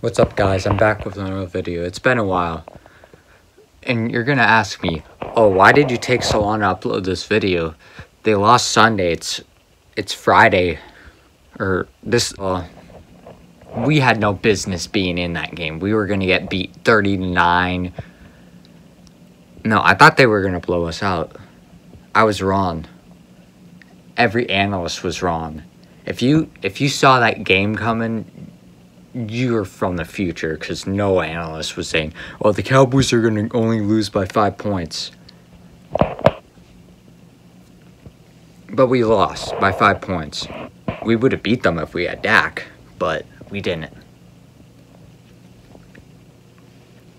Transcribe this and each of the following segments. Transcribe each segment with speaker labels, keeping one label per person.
Speaker 1: What's up guys, I'm back with another video. It's been a while. And you're gonna ask me, oh, why did you take so long to upload this video? They lost Sunday, it's, it's Friday. Or this, we had no business being in that game. We were gonna get beat 39. No, I thought they were gonna blow us out. I was wrong. Every analyst was wrong. If you if you saw that game coming, you're from the future because no analyst was saying, "Oh, the Cowboys are going to only lose by five points." But we lost by five points. We would have beat them if we had Dak, but we didn't.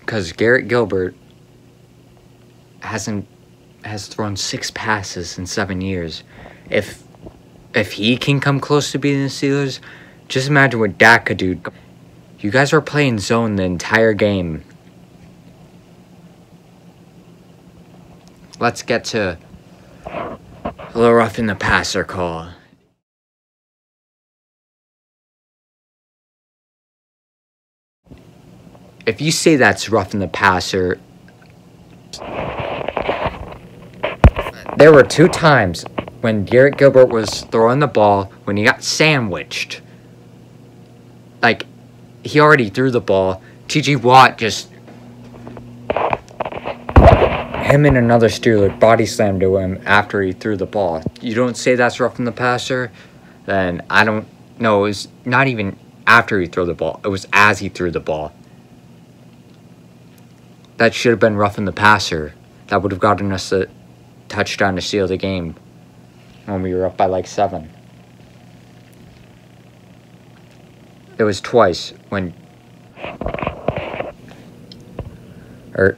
Speaker 1: Because Garrett Gilbert hasn't has thrown six passes in seven years. If if he can come close to beating the Steelers, just imagine what Dak could do. You guys were playing zone the entire game. Let's get to a little roughing the passer call. If you say that's roughing the passer, there were two times when Garrett Gilbert was throwing the ball when he got sandwiched. Like, he already threw the ball. TJ Watt just him and another Steeler body slammed to him after he threw the ball. You don't say that's roughing the passer, then I don't know. It was not even after he threw the ball. It was as he threw the ball. That should have been roughing the passer. That would have gotten us a touchdown to seal the game when we were up by like seven. It was twice when. Or.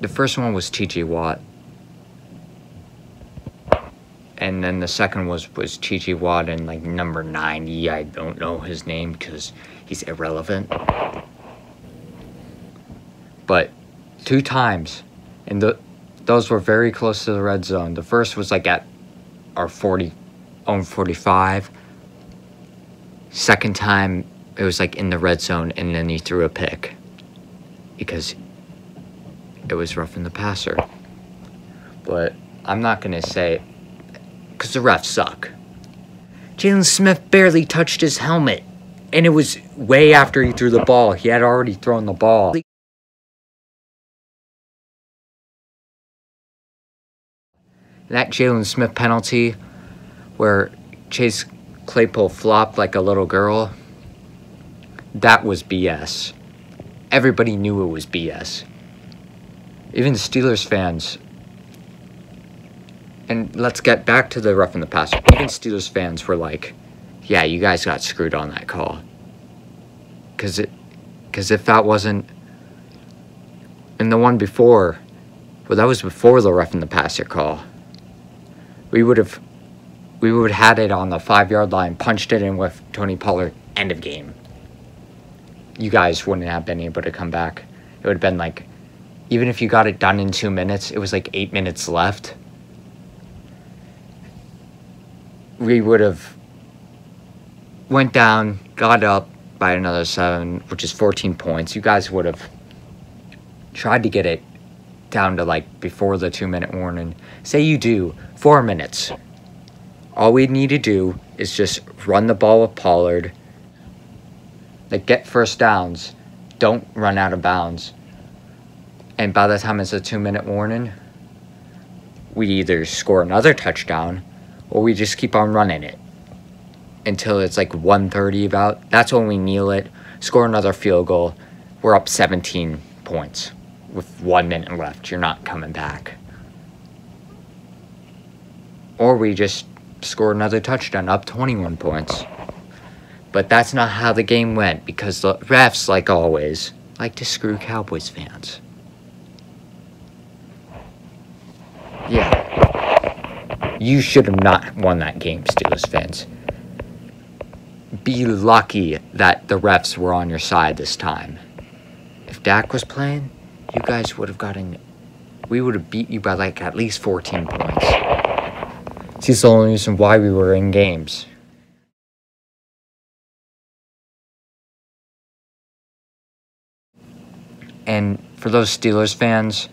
Speaker 1: The first one was TJ Watt. And then the second was was TJ Watt and like number 90. I don't know his name because he's irrelevant. But two times. And the, those were very close to the red zone. The first was like at our 40, own 45 Second time, it was like in the red zone, and then he threw a pick because it was roughing the passer. But I'm not to say, because the refs suck. Jaylon Smith barely touched his helmet, and it was way after he threw the ball. He had already thrown the ball. That Jaylon Smith penalty, where Chase Claypool flopped like a little girl, that was BS. Everybody knew it was BS. Even the Steelers fans. And let's get back to the rough in the past. Even Steelers fans were like, yeah, you guys got screwed on that call. Because it, cause if that wasn't. And the one before, well, that was before the roughing the passer call. We would have we would have had it on the five yard line, punched it in with Tony Pollard, end of game. You guys wouldn't have been able to come back. It would have been like, even if you got it done in two minutes, it was like eight minutes left. We would have went down, got up by another seven, which is 14 points. You guys would have tried to get it down to like before the two minute warning. Say you do four minutes all we need to do is just run the ball with Pollard, like get first downs, don't run out of bounds. And by the time it's a two minute warning, we either score another touchdown or we just keep on running it until it's like 130 about. That's when we kneel it, score another field goal. We're up 17 points with one minute left. You're not coming back. Or we just score another touchdown, up 21 points. But that's not how the game went because the refs, like always, like to screw Cowboys fans. Yeah. You should have not won that game, Steelers fans. Be lucky that the refs were on your side this time. If Dak was playing, you guys would have gotten. We would have beat you by like at least 14 points. She's the only reason why we were in games. And for those Steelers fans,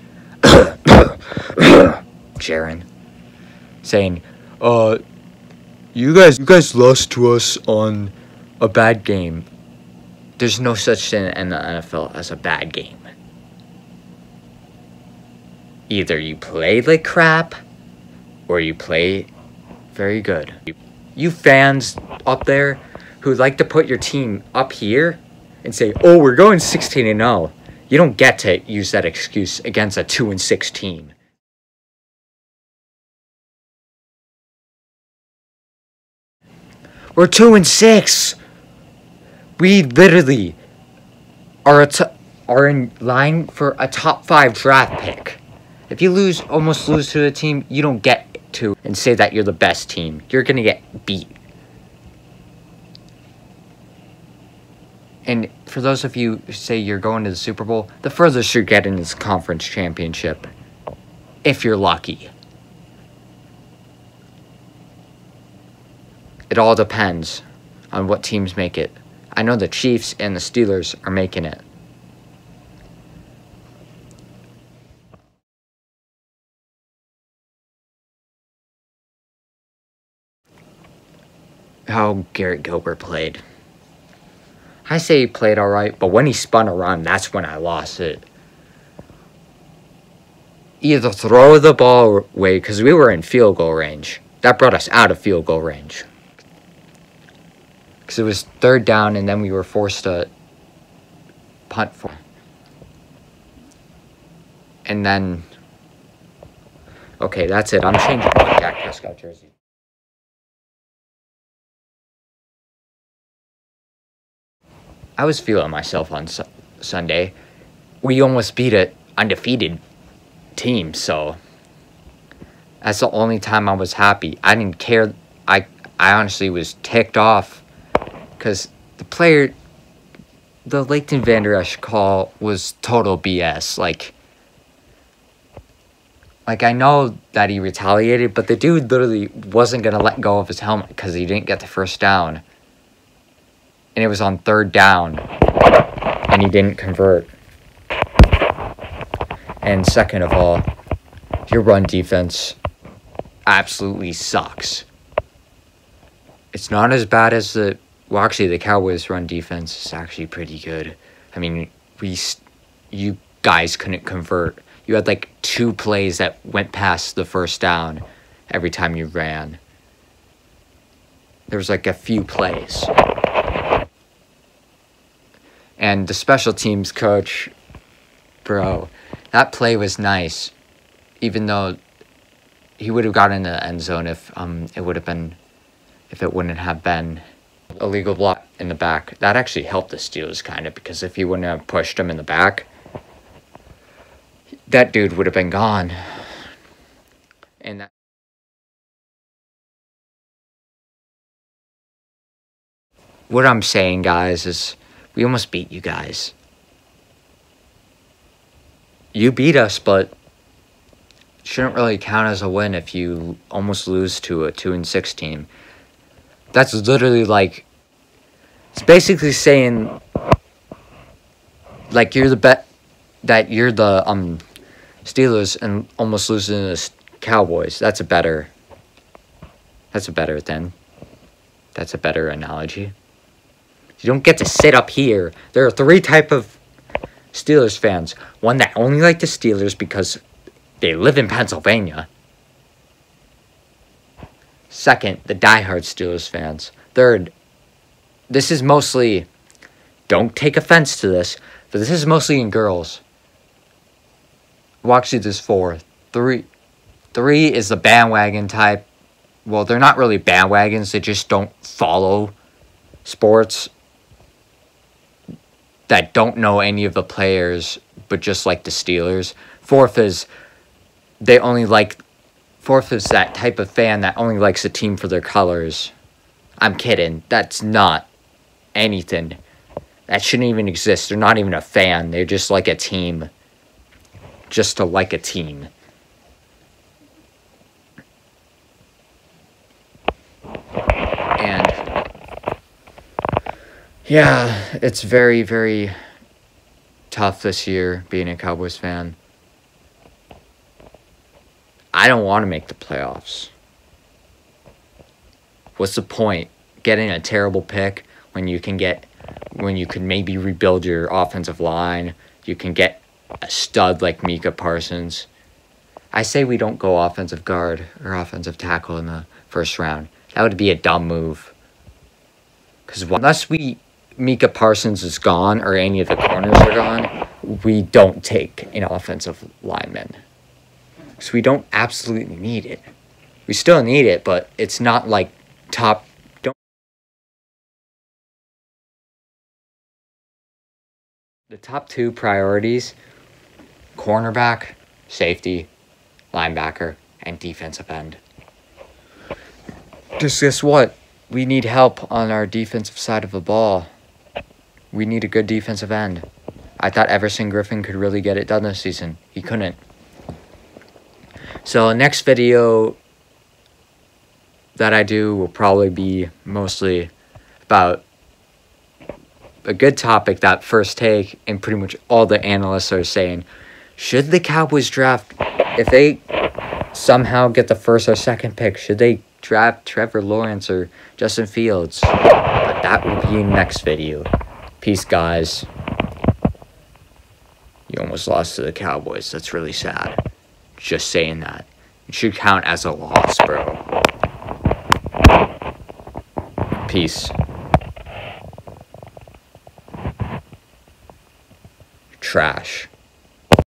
Speaker 1: Jaron, saying, uh, you guys, you guys lost to us on a bad game. There's no such thing in the NFL as a bad game. Either you play like crap, or you play very good. You fans up there who like to put your team up here and say, "Oh, we're going 16 and 0." You don't get to use that excuse against a 2 and 6 team. We're 2 and 6. We literally are are in line for a top 5 draft pick. If you lose almost lose to a team, you don't get to and say that you're the best team. You're going to get beat. And for those of you who say you're going to the Super Bowl, the furthest you're getting is conference championship. If you're lucky. It all depends on what teams make it. I know the Chiefs and the Steelers are making it. How Garrett Gilbert played. I say he played alright, but when he spun around, that's when I lost it. Either throw the ball away, because we were in field goal range. That brought us out of field goal range. Because it was third down, and then we were forced to punt for. And then. Okay, that's it. I'm changing my Dak Prescott jersey. I was feeling myself on su- Sunday. We almost beat an undefeated team, so that's the only time I was happy. I didn't care. I I honestly was ticked off because the player, the Leighton Vander Esch call was total BS. Like, like I know that he retaliated, but the dude literally wasn't gonna let go of his helmet because he didn't get the first down and it was on third down, and he didn't convert. And second of all, your run defense absolutely sucks. It's not as bad as the well, actually, the Cowboys' run defense is actually pretty good. I mean, we, you guys couldn't convert. You had like two plays that went past the first down every time you ran. There was like a few plays. And the special teams coach, bro, that play was nice. Even though he would have gotten in the end zone if um it would have been if it wouldn't have been a legal block in the back. That actually helped the Steelers kind of because if he wouldn't have pushed him in the back, that dude would have been gone. And that What I'm saying, guys, is we almost beat you guys. You beat us, but shouldn't really count as a win if you almost lose to a 2 and 6 team. That's literally like it's basically saying like you're the bet that you're the um Steelers and almost losing to the Cowboys. That's a better that's a better thing. That's a better analogy. You don't get to sit up here. There are three type of Steelers fans. One that only like the Steelers because they live in Pennsylvania. Second, the diehard Steelers fans. Third, this is mostly, don't take offense to this, but this is mostly in girls. Well, actually, there's four. Three, three is the bandwagon type. Well, they're not really bandwagons. They just don't follow sports that don't know any of the players but just like the Steelers. Fourth is they only like fourth is that type of fan that only likes a team for their colors. I'm kidding. That's not anything. That shouldn't even exist. They're not even a fan. They're just like a team. Just to like a team. And yeah, it's very, very tough this year being a Cowboys fan. I don't want to make the playoffs. What's the point getting a terrible pick when you can get when you can maybe rebuild your offensive line, you can get a stud like Micah Parsons. I say we don't go offensive guard or offensive tackle in the first round. That would be a dumb move. Because unless we Micah Parsons is gone or any of the corners are gone, we don't take an offensive lineman. So we don't absolutely need it. We still need it, but it's not like top. Don't. The top two priorities cornerback, safety, linebacker, and defensive end. Just guess what? We need help on our defensive side of the ball. We need a good defensive end. I thought Everson Griffen could really get it done this season. He couldn't. So next video that I do will probably be mostly about a good topic that first take and pretty much all the analysts are saying should the Cowboys draft if they somehow get the first or second pick should they draft Trevor Lawrence or Justin Fields but that will be next video peace guys. You almost lost to the Cowboys. That's really sad. Just saying that. It should count as a loss bro. Peace. Trash.